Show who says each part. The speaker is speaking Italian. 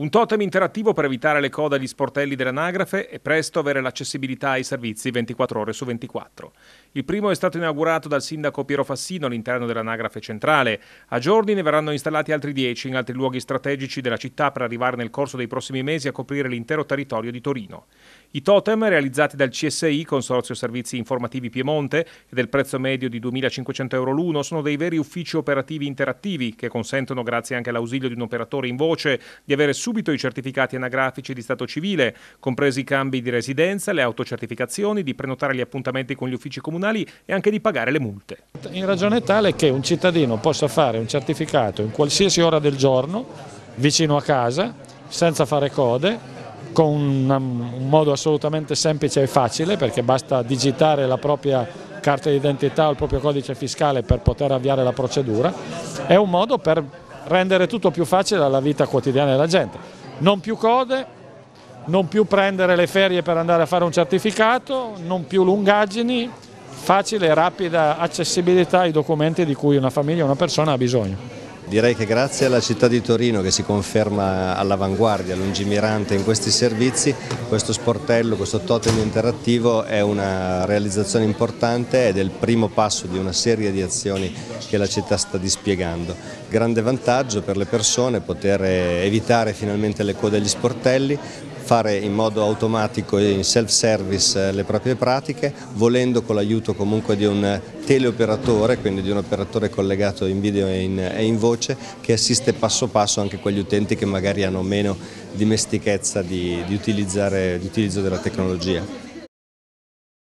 Speaker 1: Un totem interattivo per evitare le code agli sportelli dell'anagrafe e presto avere l'accessibilità ai servizi 24 ore su 24. Il primo è stato inaugurato dal sindaco Piero Fassino all'interno dell'anagrafe centrale. A giorni ne verranno installati altri 10 in altri luoghi strategici della città per arrivare nel corso dei prossimi mesi a coprire l'intero territorio di Torino. I totem, realizzati dal CSI, Consorzio Servizi Informativi Piemonte, e del prezzo medio di 2.500 euro l'uno, sono dei veri uffici operativi interattivi che consentono, grazie anche all'ausilio di un operatore in voce, di avere subito i certificati anagrafici di stato civile, compresi i cambi di residenza, le autocertificazioni, di prenotare gli appuntamenti con gli uffici comunali e anche di pagare le multe.
Speaker 2: In ragione tale che un cittadino possa fare un certificato in qualsiasi ora del giorno, vicino a casa, senza fare code, con un modo assolutamente semplice e facile perché basta digitare la propria carta d'identità o il proprio codice fiscale per poter avviare la procedura, è un modo per rendere tutto più facile la vita quotidiana della gente. Non più code, non più prendere le ferie per andare a fare un certificato, non più lungaggini, facile e rapida accessibilità ai documenti di cui una famiglia o una persona ha bisogno.
Speaker 3: Direi che grazie alla città di Torino che si conferma all'avanguardia, lungimirante in questi servizi, questo sportello, questo totem interattivo è una realizzazione importante ed è il primo passo di una serie di azioni che la città sta dispiegando. Grande vantaggio per le persone poter evitare finalmente le code agli sportelli, fare in modo automatico e in self-service le proprie pratiche, volendo con l'aiuto comunque di un teleoperatore, quindi di un operatore collegato in video e in, e in voce, che assiste passo passo anche quegli utenti che magari hanno meno dimestichezza di, di, di utilizzo della tecnologia.